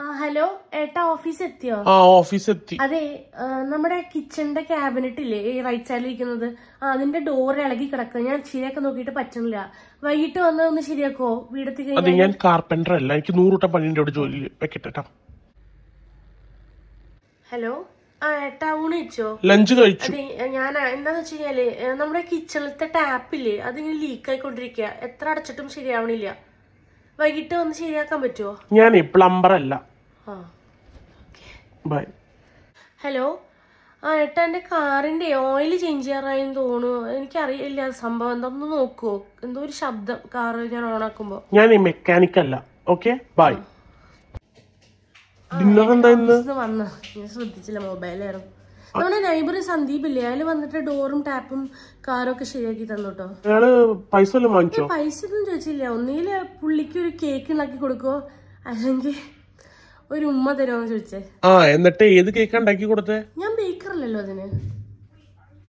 ആ ഹലോ ഏട്ടാ ഓഫീസ് എത്തിയോ ആ ഓഫീസ് എത്തി അതെ നമ്മുടെ കിച്ചണിന്റെ ക്യാബിനറ്റ് ഇല്ലേ ഈ റൈറ്റ് സൈഡിൽ ഇരിക്കുന്നത്. ആ അതിന്റെ ഡോർ ഇളകി കിടക്കുക ഞാൻ ശരിയാക്കാൻ നോക്കിയിട്ട് പറ്റുന്നില്ല. വൈകിട്ട് വന്ന് ഒന്ന് ശരിയാക്കോ? വീടത്തി അത് ഞാൻ കാർപ്പന്റർ അല്ല. എനിക്ക് നൂറുട്ടം പണിന്റെ അവിടെ ജോലി വെക്കട്ടെ ട്ടോ. ഹലോ? ആ ഏട്ടാ ഊണ് ലഞ്ച് കഴിച്ചു. ഞാൻ എന്താന്ന് വെച്ച് കഴിഞ്ഞാൽ നമ്മുടെ കിച്ചണിലത്തെ ടാപ്പില്ലേ അതിങ്ങനെ ലീക്ക് ആയിക്കൊണ്ടിരിക്കുക എത്ര അടച്ചിട്ടും ശരിയാവണില്ല. വൈകിട്ട് വന്ന് ശരിയാക്കാൻ പറ്റുമോ ഞാൻ പ്ലംബർ അല്ല. ആ. ബൈ ഹലോ ആ ഏട്ടാ എന്റെ കാറിന്റെ ഓയിൽ ചേഞ്ച് ചെയ്യാറായെന്ന് തോന്നുന്നു. എനിക്കറിയില്ല സംഭവം സംഭവം എന്താന്ന് നോക്കുവോ എന്തോ ഒരു ശബ്ദം കാറ് ഞാൻ ഓണാക്കുമ്പോ ഞാൻ മെക്കാനിക് അല്ല. ഓക്കെ ബൈ ഡിന്നർ എന്താ വന്ന. ഞാൻ ശ്രദ്ധിച്ചില്ല മൊബൈലായിരുന്നു നമ്മുടെ നൈബർ സന്ദീപ് ഇല്ലേ? അയാൾ വന്നിട്ട് ഡോറും ടാപ്പും കാറും ഒക്കെ ശരിയാക്കി തന്നു കേട്ടോ അയാൾ പൈസ പൈസ ഒന്നും ചോദിച്ചില്ല. ഒന്നുകിൽ പുള്ളിക്ക് ഒരു കേക്ക് ഉണ്ടാക്കി കൊടുക്കോ അല്ലെങ്കിൽ ഒരു ഉമ്മ തരുമോ ചോദിച്ചേ. ആ എന്നിട്ട് ഏത് കേക്ക് ഉണ്ടാക്കി കൊടുത്തേ? ഞാൻ ബേക്കറല്ലോ അതിന്.